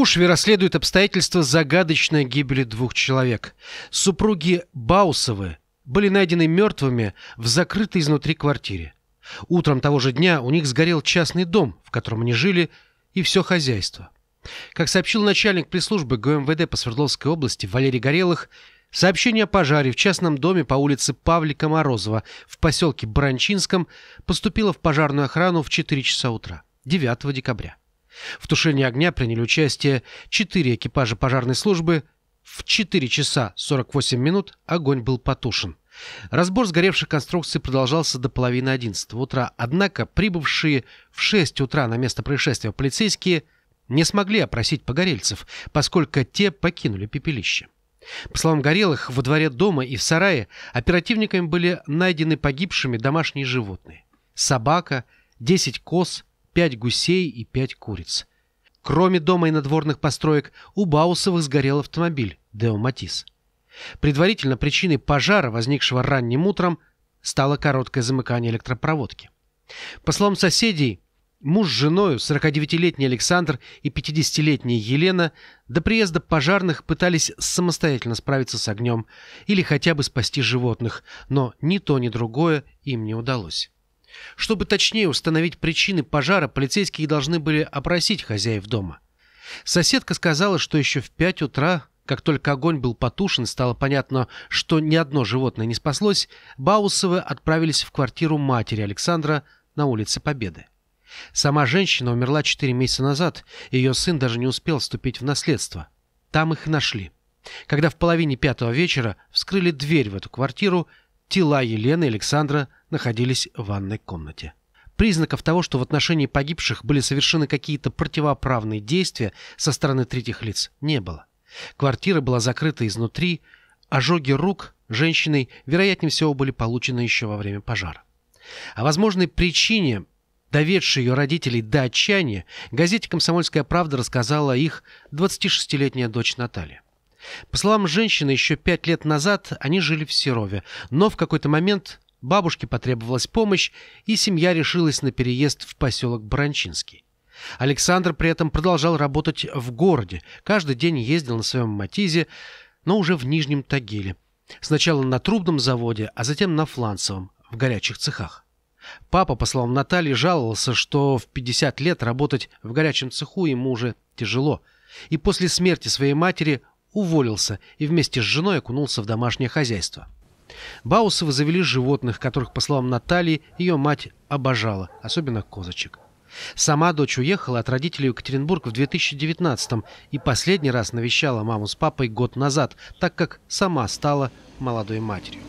Кушве расследует обстоятельства загадочной гибели двух человек. Супруги Баусовы были найдены мертвыми в закрытой изнутри квартире. Утром того же дня у них сгорел частный дом, в котором они жили, и все хозяйство. Как сообщил начальник пресс-службы ГМВД по Свердловской области Валерий Горелых, сообщение о пожаре в частном доме по улице Павлика Морозова в поселке Бранчинском поступило в пожарную охрану в 4 часа утра, 9 декабря. В тушении огня приняли участие четыре экипажа пожарной службы. В 4 часа 48 минут огонь был потушен. Разбор сгоревших конструкций продолжался до половины 11 утра, однако прибывшие в 6 утра на место происшествия полицейские не смогли опросить погорельцев, поскольку те покинули пепелище. По словам Горелых, во дворе дома и в сарае оперативниками были найдены погибшими домашние животные. Собака, 10 коз, пять гусей и пять куриц. Кроме дома и надворных построек, у Баусовых сгорел автомобиль «Део Матис». Предварительно причиной пожара, возникшего ранним утром, стало короткое замыкание электропроводки. По словам соседей, муж с женой, 49-летний Александр и 50-летняя Елена, до приезда пожарных пытались самостоятельно справиться с огнем или хотя бы спасти животных, но ни то, ни другое им не удалось. Чтобы точнее установить причины пожара, полицейские должны были опросить хозяев дома. Соседка сказала, что еще в пять утра, как только огонь был потушен, стало понятно, что ни одно животное не спаслось, Баусовы отправились в квартиру матери Александра на улице Победы. Сама женщина умерла четыре месяца назад, ее сын даже не успел вступить в наследство. Там их нашли. Когда в половине пятого вечера вскрыли дверь в эту квартиру, Тела Елены и Александра находились в ванной комнате. Признаков того, что в отношении погибших были совершены какие-то противоправные действия со стороны третьих лиц, не было. Квартира была закрыта изнутри, ожоги рук женщиной, вероятнее всего, были получены еще во время пожара. О возможной причине, доведшей ее родителей до отчаяния, газете «Комсомольская правда» рассказала их 26-летняя дочь Наталья. По словам женщины, еще пять лет назад они жили в Серове, но в какой-то момент бабушке потребовалась помощь, и семья решилась на переезд в поселок Бранчинский. Александр при этом продолжал работать в городе, каждый день ездил на своем Матизе, но уже в Нижнем Тагиле. Сначала на трубном заводе, а затем на фланцевом, в горячих цехах. Папа, по словам Натальи, жаловался, что в 50 лет работать в горячем цеху ему уже тяжело, и после смерти своей матери уволился и вместе с женой окунулся в домашнее хозяйство. Баусовы завели животных, которых, по словам Натальи, ее мать обожала, особенно козочек. Сама дочь уехала от родителей в Екатеринбург в 2019 и последний раз навещала маму с папой год назад, так как сама стала молодой матерью.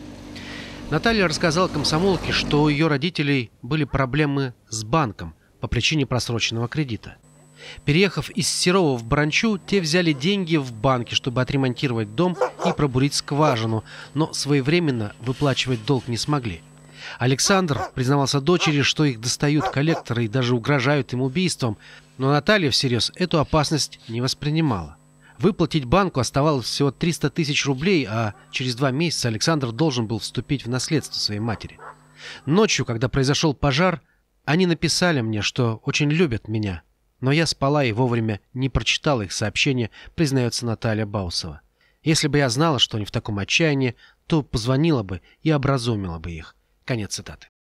Наталья рассказала комсомолке, что у ее родителей были проблемы с банком по причине просроченного кредита. Переехав из Серова в Бранчу, те взяли деньги в банке, чтобы отремонтировать дом и пробурить скважину, но своевременно выплачивать долг не смогли. Александр признавался дочери, что их достают коллекторы и даже угрожают им убийством, но Наталья всерьез эту опасность не воспринимала. Выплатить банку оставалось всего 300 тысяч рублей, а через два месяца Александр должен был вступить в наследство своей матери. Ночью, когда произошел пожар, они написали мне, что очень любят меня, но я спала и вовремя не прочитала их сообщение, признается Наталья Баусова. Если бы я знала, что они в таком отчаянии, то позвонила бы и образумила бы их. Конец цитаты.